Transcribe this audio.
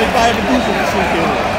你发一个祝福的信给我。